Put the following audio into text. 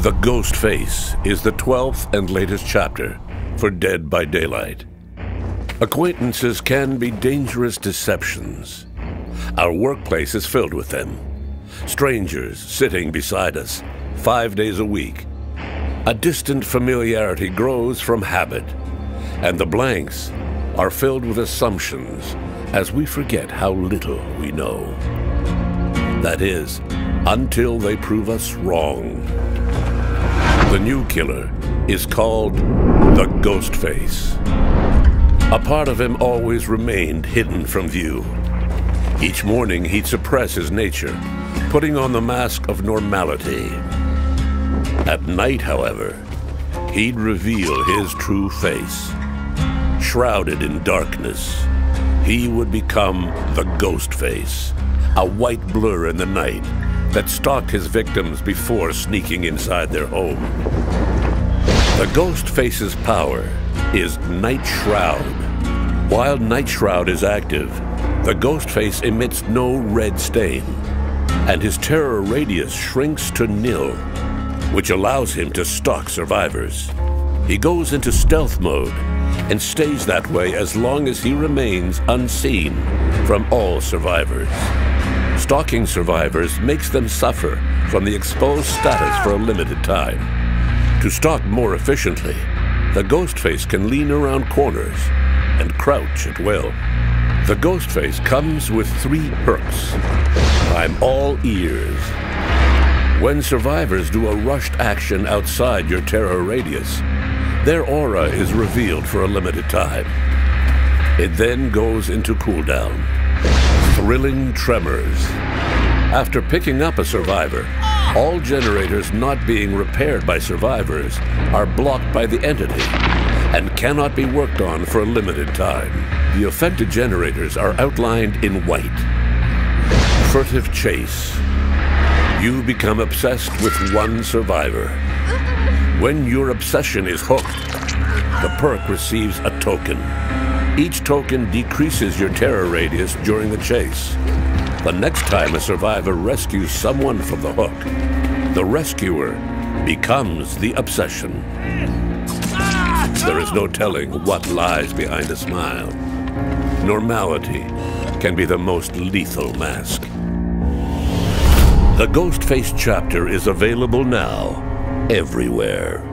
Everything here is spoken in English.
The Ghost Face is the 12th and latest chapter for Dead by Daylight. Acquaintances can be dangerous deceptions. Our workplace is filled with them. Strangers sitting beside us five days a week. A distant familiarity grows from habit, and the blanks are filled with assumptions as we forget how little we know. That is, until they prove us wrong. The new killer is called the Ghost Face. A part of him always remained hidden from view. Each morning he'd suppress his nature, putting on the mask of normality. At night, however, he'd reveal his true face. Shrouded in darkness, he would become the Ghost Face, a white blur in the night that stalked his victims before sneaking inside their home. The Ghost Face's power is Night Shroud. While Night Shroud is active, the Ghost Face emits no red stain, and his terror radius shrinks to nil, which allows him to stalk survivors. He goes into stealth mode and stays that way as long as he remains unseen from all survivors. Stalking survivors makes them suffer from the exposed status for a limited time. To stalk more efficiently, the Ghostface can lean around corners and crouch at will. The Ghostface comes with three perks. I'm all ears. When survivors do a rushed action outside your terror radius, their aura is revealed for a limited time. It then goes into cooldown. Thrilling tremors. After picking up a survivor, all generators not being repaired by survivors are blocked by the entity and cannot be worked on for a limited time. The affected generators are outlined in white. Furtive chase. You become obsessed with one survivor. When your obsession is hooked, the perk receives a token. Each token decreases your terror radius during the chase. The next time a survivor rescues someone from the hook, the rescuer becomes the obsession. There is no telling what lies behind a smile. Normality can be the most lethal mask. The Ghostface chapter is available now, everywhere.